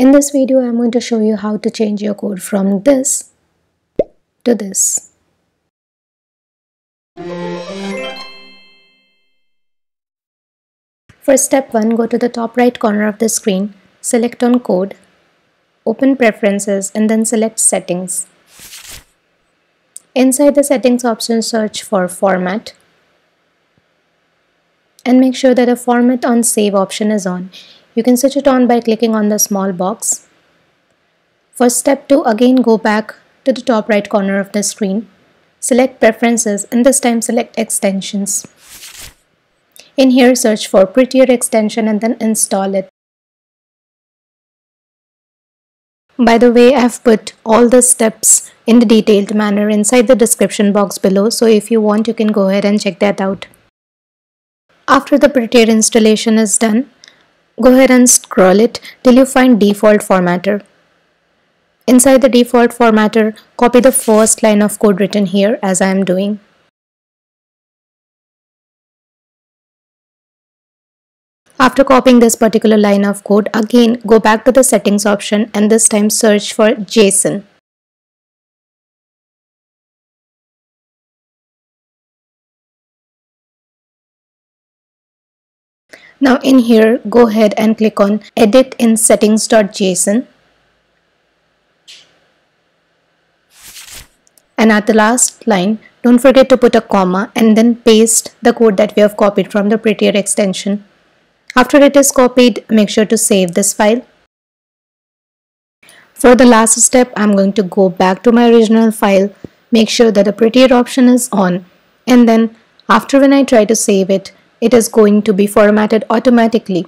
In this video, I'm going to show you how to change your code from this to this. For step 1, go to the top right corner of the screen, select on code, open preferences and then select settings. Inside the settings option, search for format and make sure that the format on save option is on. You can switch it on by clicking on the small box. For step 2 again go back to the top right corner of the screen. Select preferences and this time select extensions. In here search for prettier extension and then install it. By the way, I've put all the steps in the detailed manner inside the description box below so if you want you can go ahead and check that out. After the Prettier installation is done, go ahead and scroll it till you find default formatter. Inside the default formatter, copy the first line of code written here as I am doing. After copying this particular line of code, again go back to the settings option and this time search for JSON. Now in here, go ahead and click on edit in settings.json. And at the last line, don't forget to put a comma and then paste the code that we have copied from the Prettier extension. After it is copied, make sure to save this file. For the last step, I'm going to go back to my original file, make sure that the Prettier option is on, and then after when I try to save it, it is going to be formatted automatically.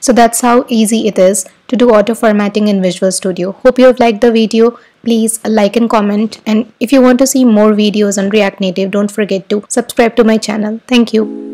So that's how easy it is to do auto formatting in Visual Studio. Hope you have liked the video. Please like and comment and if you want to see more videos on React Native don't forget to subscribe to my channel. Thank you.